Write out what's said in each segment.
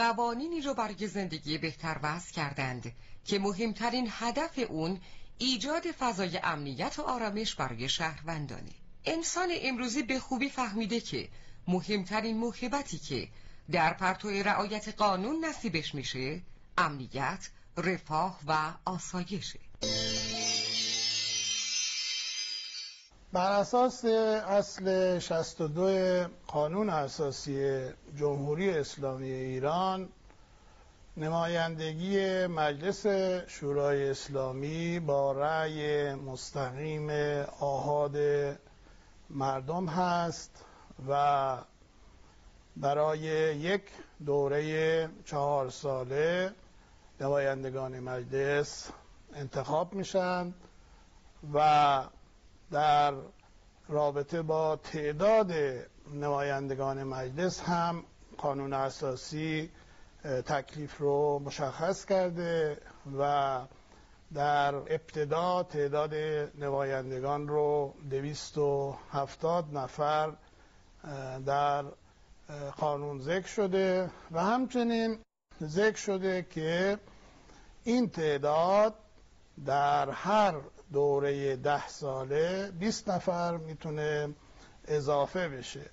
قوانینی رو برای زندگی بهتر وضع کردند که مهمترین هدف اون ایجاد فضای امنیت و آرامش برای شهروندانه. انسان امروزی به خوبی فهمیده که مهمترین موهبتی که در پرتو رعایت قانون نصیبش میشه امنیت، رفاه و آسایشه. بر اساس اصل 62 قانون اساسی جمهوری اسلامی ایران نمایندگی مجلس شورای اسلامی با رأی مستقیم آهاد مردم هست و برای یک دوره چهار ساله نمایندگان مجلس انتخاب میشن و در رابطه با تعداد نمایندگان مجلس هم قانون اساسی تکلیف رو مشخص کرده و در ابتدا تعداد نمایندگان رو دویست و هفتاد نفر در قانون ذکر شده و همچنین ذکر شده که این تعداد در هر دوره ده ساله 20 نفر می‌تونه اضافه بشه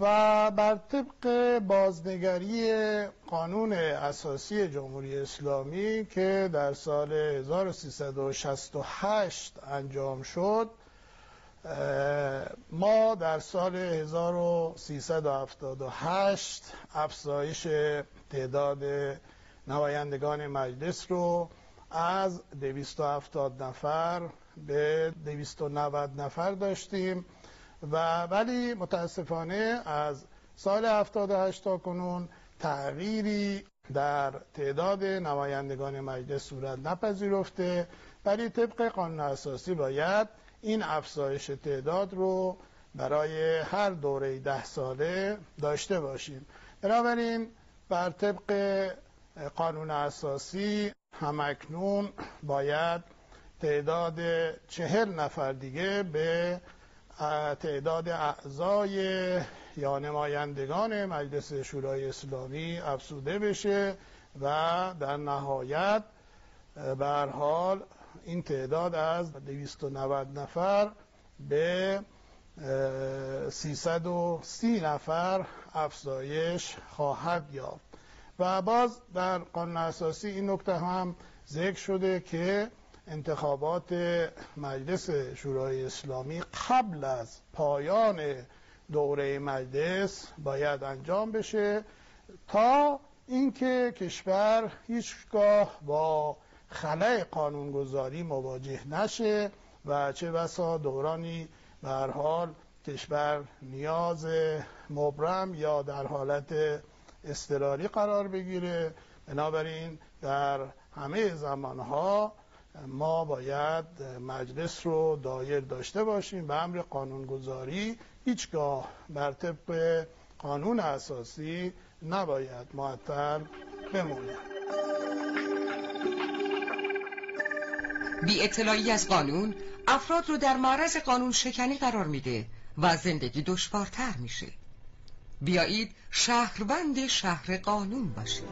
و بر طبق بازنگری قانون اساسی جمهوری اسلامی که در سال 1368 انجام شد ما در سال 1378 افزایش تعداد نمایندگان مجلس رو از 270 نفر به 290 نفر داشتیم و ولی متاسفانه از سال 78 تا کنون تغییری در تعداد نمایندگان مجلس صورت نپذیرفته. ولی طبق قانون اساسی باید این افزایش تعداد رو برای هر دوره ده ساله داشته باشیم. بنابراین بر طبق قانون اساسی همکنون باید تعداد چهل نفر دیگه به تعداد اعضای یا نمایندگان مجلس شورای اسلامی افزوده بشه و در نهایت بر حال این تعداد از 290 نفر به 330 نفر افزایش خواهد یافت. و باز در قانون اساسی این نکته هم ذکر شده که انتخابات مجلس شورای اسلامی قبل از پایان دوره مجلس باید انجام بشه تا اینکه کشور هیچگاه با خلای قانونگذاری مواجه نشه و چه بسا دورانی به حال کشور نیاز مبرم یا در حالت اضطراری قرار بگیره. بنابراین در همه زمانها ما باید مجلس رو دایر داشته باشیم به امر قانونگذاری. هیچگاه بر طبق قانون اساسی نباید معطل بمونه بی اطلاعی از قانون افراد رو در معرض قانون شکنی قرار میده و زندگی دشوارتر میشه. بیایید شهروند شهر قانون باشید